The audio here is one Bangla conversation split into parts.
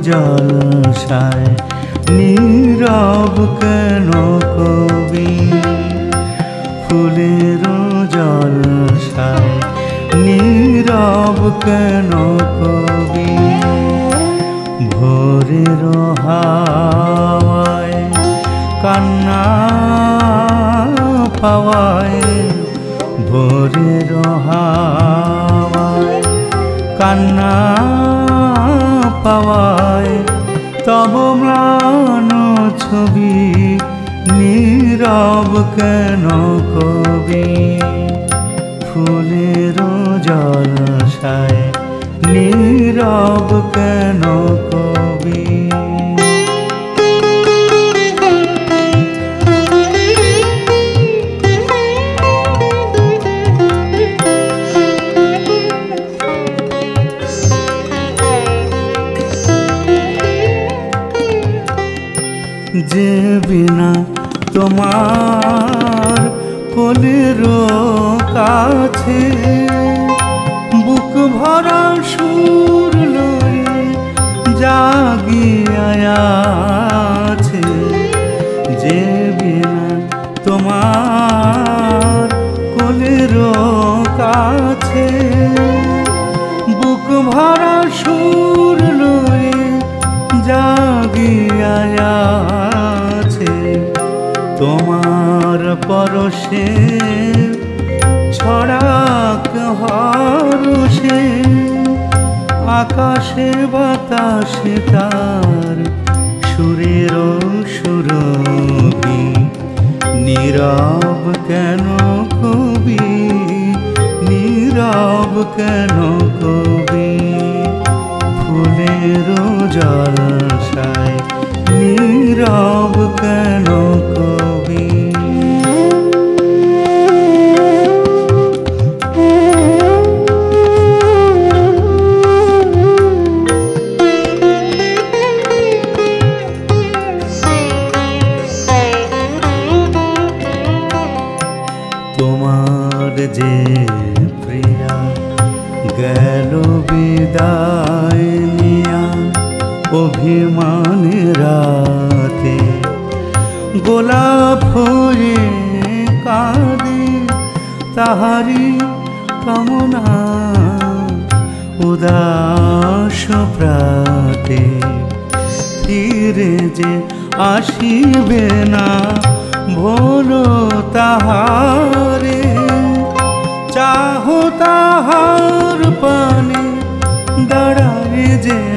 জলসায় নীরব কেন কবি? ফুলের জলসায় নীরব কেন কবি? ভোরের হাওয়ায়, কান্না পাওয়ায়, ভোরের হাওয়ায়, কান্না নীরব কেন কবি? ফুলের জলসায় নীরব কেন কবি? যে বিনা তোমার কোলের কাছে। বুক ভরা সুর লয়ে জাগিয়াছে যে বিনা তোমার কোলের কাছে। বুক ভরা সুর লয়ে জাগিয়াছে তোমার পরশে, ছড়াক হরষে, আকাশে বাতাসে তার সুরের সুরভি। নীরব কেন কবি? নীরব কেন কবি? ফুলের জলসায় নীরব যে প্রিয়া গেল বিদায় নিয়া অভিমান রাতে। গোলাপ হয়ে কাঁদে তাহারি কামনা, উদাস প্রাতে। ফিরে যে আসিবে না ভোলো তাহারে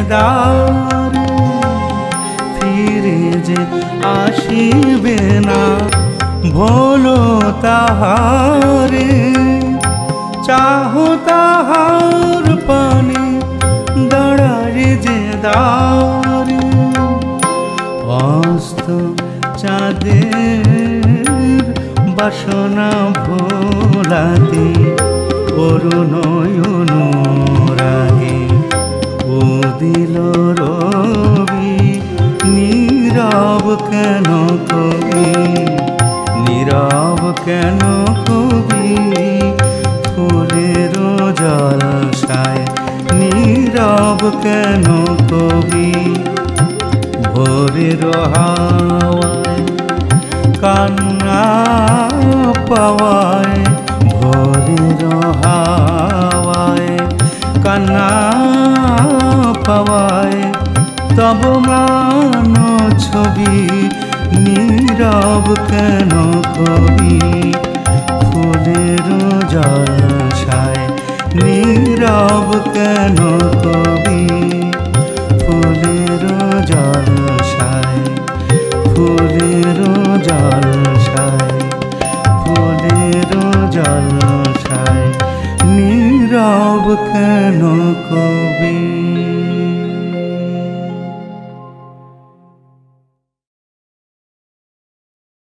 দাঁড়ে ফিরে যে আসিবে না ভোলো তাহারে, চাহো তাহার পানে দাঁড়ায় যে দাঁড়ে অস্ত চাঁদের বাসনা ভোলাতে করুণয়ন কেন কবি? ফুলের জলসায় নীরব কেন কবি? ভোরের হাওয়ায় কান্না পাওয়ায় কেন কবি? ফুলের জলসায় নীরব কেন কবি? ফুলের জলসায় ফুলের জলসায় ফুলের জলসায় নীরব কেন কবি?